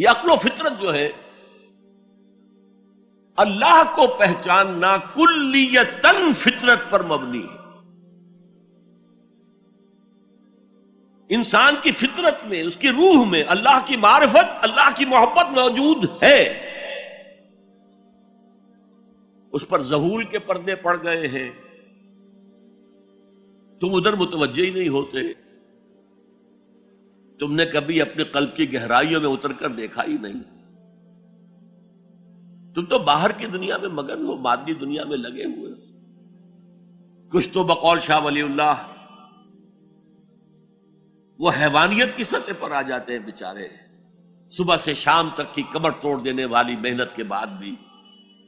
ये अक्लो फितरत जो है, अल्लाह को पहचानना कुल्लियतन फितरत पर मबनी है। इंसान की फितरत में, उसकी रूह में अल्लाह की मार्फत, अल्लाह की मोहब्बत मौजूद है। उस पर जहूल के पर्दे पड़ गए हैं। तुम उधर मुतवजे ही नहीं होते। तुमने कभी अपने कल्ब की गहराइयों में उतर कर देखा ही नहीं। तुम तो बाहर की दुनिया में मगन हो मादी दुनिया में लगे हुए हो। कुछ तो बकौल शाह वलीउल्लाह, वो हैवानियत की सतह पर आ जाते हैं बेचारे। सुबह से शाम तक की कमर तोड़ देने वाली मेहनत के बाद भी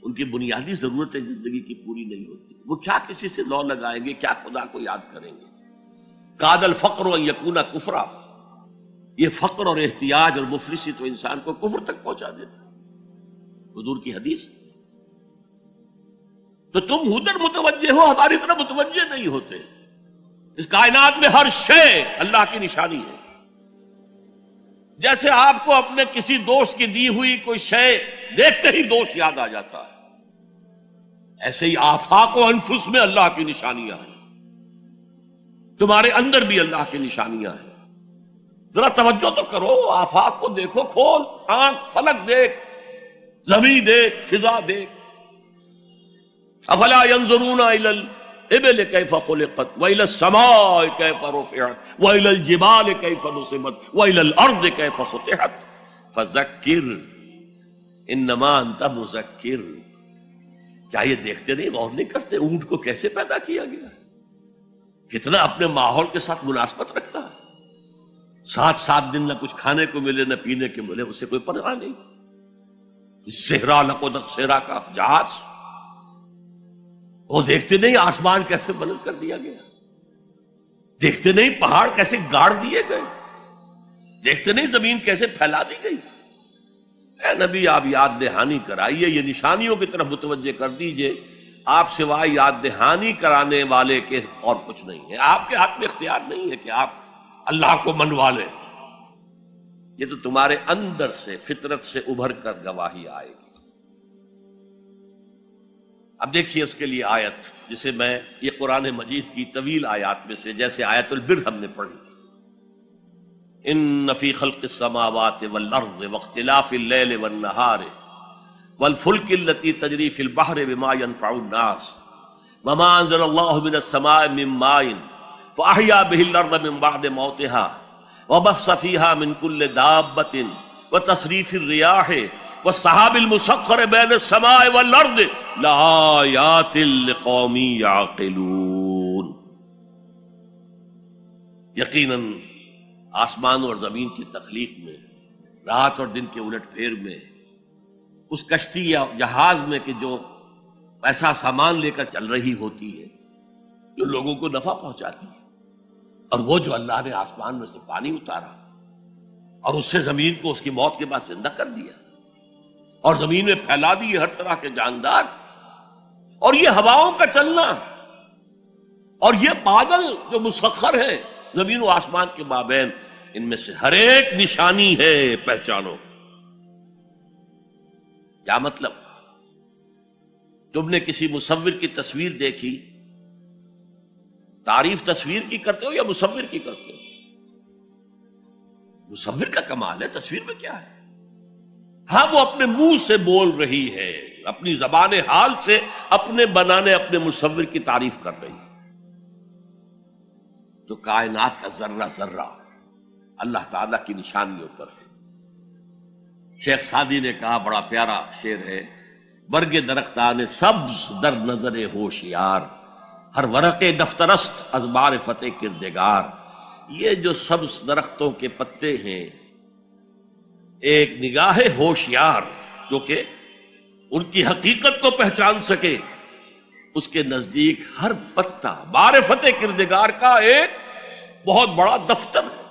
उनकी बुनियादी जरूरतें ज़िंदगी की पूरी नहीं होती। वो क्या किसी से लौ लगाएँगे, क्या खुदा को याद करेंगे? कादल फक्र यकूना कुफरा। ये फक्र और एहतियाज और मुफलिसी तो इंसान को कुफर तक पहुँचा देता हजूर की हदीस। तो तुम उधर मुतवजे हो, हमारी तरफ़ मुतवजे नहीं होते। इस कायनात में हर शय अल्लाह की निशानी है। जैसे आपको अपने किसी दोस्त की दी हुई कोई शय देखते ही दोस्त याद आ जाता है। ऐसे ही आफाक अनफुस में अल्लाह की निशानियाँ हैं। तुम्हारे अंदर भी अल्लाह की निशानियाँ हैं। जरा तवज्जो तो करो, आफाक को देखो, खोल, आँख, फलक देख जमी देख, फिजा देख। अफला यंजरूना इलल इबल कैफा खुलकत वैल समाय कैफा रुफियत वैल जिबाल कैफा नुसिबत वैल अर्द कैफा सुतिहत। फजक्किर, इन्नमा क्या ये देखते नहीं, गौर नहीं करते? ऊँट को कैसे पैदा किया गया? कितना अपने माहौल के साथ मुनासबत रखता? सात सात दिन न कुछ खाने को मिले, न पीने के मिले उससे कोई परवाह नहीं। सेहरा लकोदक सेहरा का जहाज़। वो देखते नहीं आसमान कैसे बुलंद कर दिया गया। देखते नहीं पहाड़ कैसे गाड़ दिए गए। देखते नहीं ज़मीन कैसे फैला दी गई। नबी, आप याद दहानी कराइए, ये निशानियों की तरफ़ मुतवजह कर दीजिए। आप सिवाय याद दहानी कराने वाले के और कुछ नहीं है। आपके हाथ में इख्तियार नहीं है कि आप अल्लाह को मनवा ले। ये तो तुम्हारे अंदर से, फितरत से उभर कर गवाही आएगी। अब देखिए उसके लिए आयत, जिसे मैं ये कुरान मजीद की तवील आयात में से, जैसे आयतुल बिर हमने पढ़ी थी। इन नफी खल्क समावात वल्लर्द वख्तिलाफिल वन्नहार वलफुल्किल्लती तजरी फिल बहर बिमा यनफउन्नास वमा अंज़लल्लाहु मिनस समाए मिन माइन। फाहिया बिहिल अर्द मिन बाद मौतिहा वबस्स फीहा मिन कुल्ल दाब्बतिन व सहाबिल मुसख्खर बैन समाए वल अर्द लायातिल कौमी याकिलून यकीनन आसमान और ज़मीन की तखलीक में रात और दिन के उलट फेर में उस कश्ती या जहाज़ में कि जो ऐसा सामान लेकर चल रही होती है जो लोगों को नफा पहुंचाती है और वो जो अल्लाह ने आसमान में से पानी उतारा और उससे ज़मीन को उसकी मौत के बाद ज़िंदा कर दिया और ज़मीन में फैला दी हर तरह के जानदार और ये हवाओं का चलना और ये बादल जो मुसखर है, ज़मीन व आसमान के माबेन, इनमें से हर एक निशानी है पहचानो। क्या मतलब? तुमने किसी मुसविर की तस्वीर देखी? तारीफ़ तस्वीर की करते हो या मुसविर की करते हो? मुसविर का कमाल है, तस्वीर में क्या है? हाँ वो अपने मुँह से बोल रही है, अपनी जबान हाल से अपने बनाने, अपने मुसविर की तारीफ़ कर रही है। तो कायनात का जर्रा जर्रा, अल्लाह ताला की निशानियों पर है। शेख सादी ने कहा, बड़ा प्यारा शेर है, बरगे दरख्तान सब्ज दर नज़र होशियार। हर वरक दफ्तरस्त अजबार फतेह किरदेगार। ये जो सब्ज दरख्तों के पत्ते हैं, एक निगाह होशियार, जो कि उनकी हकीकत को पहचान सके, उसके नज़दीक हर पत्ता बार फतेह किरदगार का एक बहुत बड़ा दफ्तर है।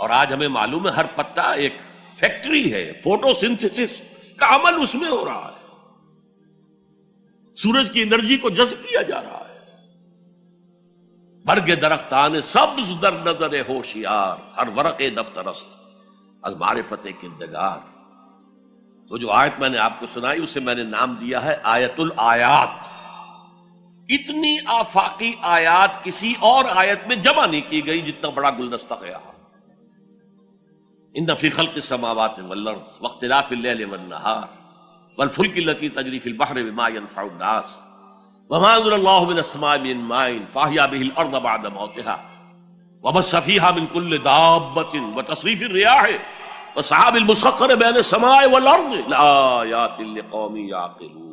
और आज हमें मालूम है हर पत्ता एक फैक्ट्री है, फोटोसिंथेसिस का अमल उसमें हो रहा है। सूरज की एनर्जी को जज्ब किया जा रहा है। बर्ग दरख्तान सब्ज दर नज़र होशियार, हर वरक दफ्तरस्त, अज मारिफत किरदगार तो जो आयत मैंने आपको सुनाई, उसे मैंने नाम दिया है आयतुल आयात। इतनी आफाकी आयात किसी और आयत में जमा नहीं की गई जितना बड़ा गुलदस्ता गया इन दफीखल के समावत वख्तिलाफ़िल्नहार वलफुल की लती तजरीफिल बहर विमायनफ़ाउन्नास वमाबिन फाहिया बिहिल अर्द बाद मौतिहा वबसफ़ीहा बिन कुल्ल दाब्बतिन व तसरीफ़ रियाह व सहाबिल मुसख्खर बैन समाए वल अर्द लायातिल लिकौमी याक़िलून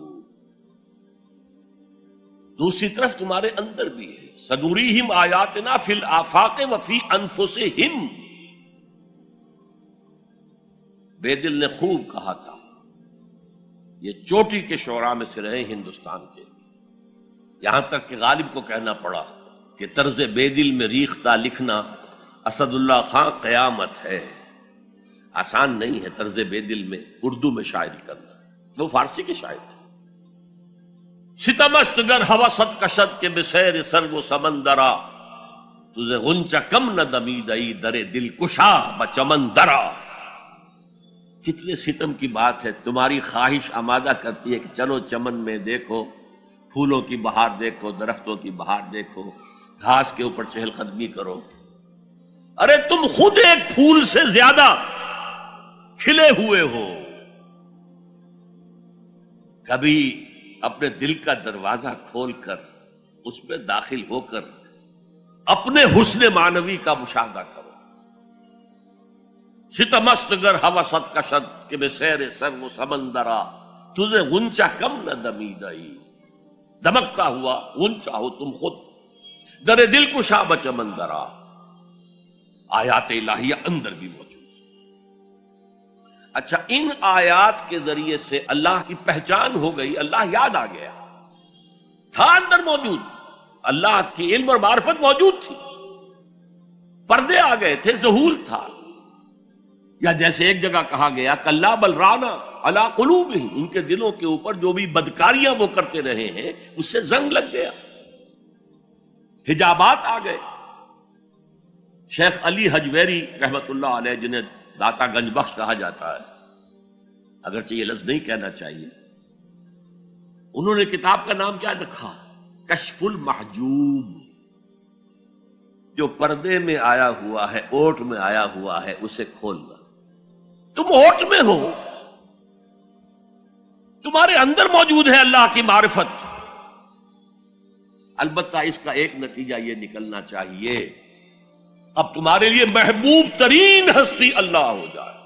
दूसरी तरफ़ तुम्हारे अंदर भी है सदूरी हिम आयातना फिल आफाक वफी अनफुसे हिम बेदिल ने खूब कहा था ये चोटी के शोरा में से रहे हिंदुस्तान के। यहाँ तक कि गालिब को कहना पड़ा कि तर्ज बेदिल में रीखता लिखना असदुल्ला खां कयामत है। आसान नहीं है तर्ज बेदिल में उर्दू में शायरी करना। वो फारसी के शायर थे। सितमस्त गर हवा सत कशद के बिसैर सर वो समंदरा। तुझे गुंचा कम न दमी दई दरे दिल कुशा बचमन चमंदरा कितने सितम की बात है। तुम्हारी ख्वाहिश आमादा करती है कि चलो चमन में देखो, फूलों की बहार देखो, दरख्तों की बहार देखो, घास के ऊपर चहलकदमी करो। अरे तुम खुद एक फूल से ज़्यादा खिले हुए हो। कभी अपने दिल का दरवाज़ा खोलकर, उसमें दाखिल होकर, अपने हुस्न मानवी का मुशाह करो। सितमस्त गर हवा सत का सद के बेसैर सर वो समंदरा तुझे ऊँचा कम न दमी दई दमकता हुआ ऊँचा हो तुम खुद दरे दिल को शाह बचमंदरा आयात इलाहिया अंदर भी मौजूद अच्छा इन आयात के ज़रिए से अल्लाह की पहचान हो गई अल्लाह याद आ गया था अंदर मौजूद अल्लाह की इल्म और मार्फत मौजूद थी पर्दे आ गए थे जहूल था या जैसे एक जगह कहा गया कल्ला बलराना अला कुलूब ही उनके दिलों के ऊपर जो भी बदकारियाँ वो करते रहे हैं, उससे जंग लग गया। हिजाबात आ गए। शेख अली हजवेरी रहमतुल्लाह अलैह, जिन्हें दाता गंज बख्श कहा जाता है, अगरचे ये लफ्ज नहीं कहना चाहिए। उन्होंने किताब का नाम क्या रखा? कशफुल महजूब, जो पर्दे में आया हुआ है, ओट में आया हुआ है, उसे खोलना। तुम ओट में हो। तुम्हारे अंदर मौजूद है अल्लाह की मार्फत। अलबत् इसका एक नतीजा यह निकलना चाहिए। अब तुम्हारे लिए महबूब तरीन हस्ती अल्लाह हो जाए।